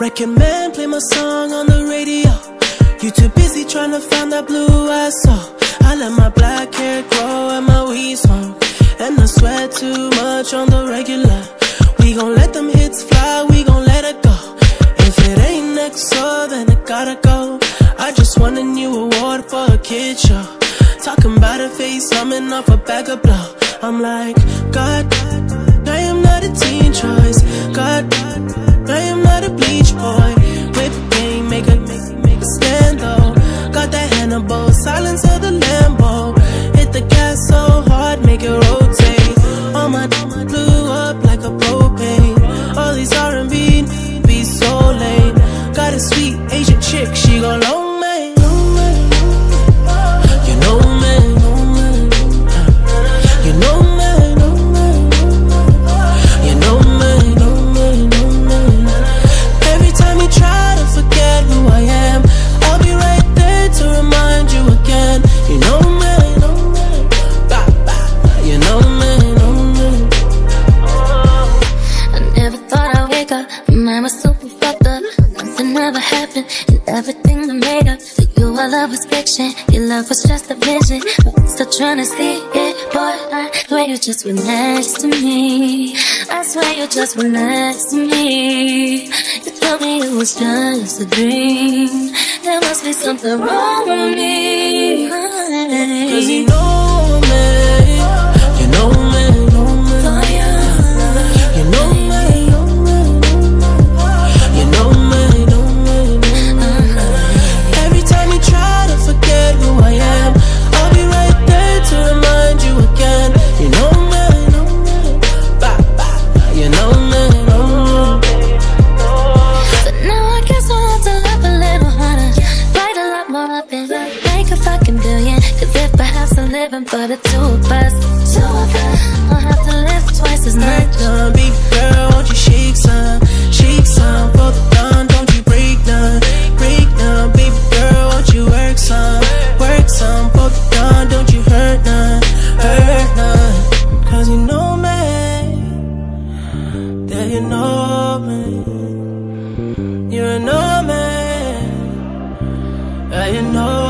Reckon man play my song on the radio. You too busy trying to find that blue I saw. I let my black hair grow and my weed smoke. And I sweat too much on the regular. We gon' let them hits fly, we gon' let it go. If it ain't next door, then it gotta go. I just won a new award for a kid show. Talking about a face, coming off a bag of blow. I'm like, God, I am not a teen choice. God, I and I was super fucked up. Nothing ever happened and everything I made up. For you, our love was fiction. Your love was just a vision. But I'm still trying to see it, boy. I swear you just were next to me. I swear you just were next to me. You told me it was just a dream. There must be something wrong with me. Cause you know me, living for the two of us, two of us, I'll have to live twice as much. Done, big girl, won't you shake some, shake some for the dawn? Don't you break none, break none, baby girl, won't you work some, work some for the dawn? Don't you hurt none, hurt none? Cause you know me, that you know me, you know me, that you know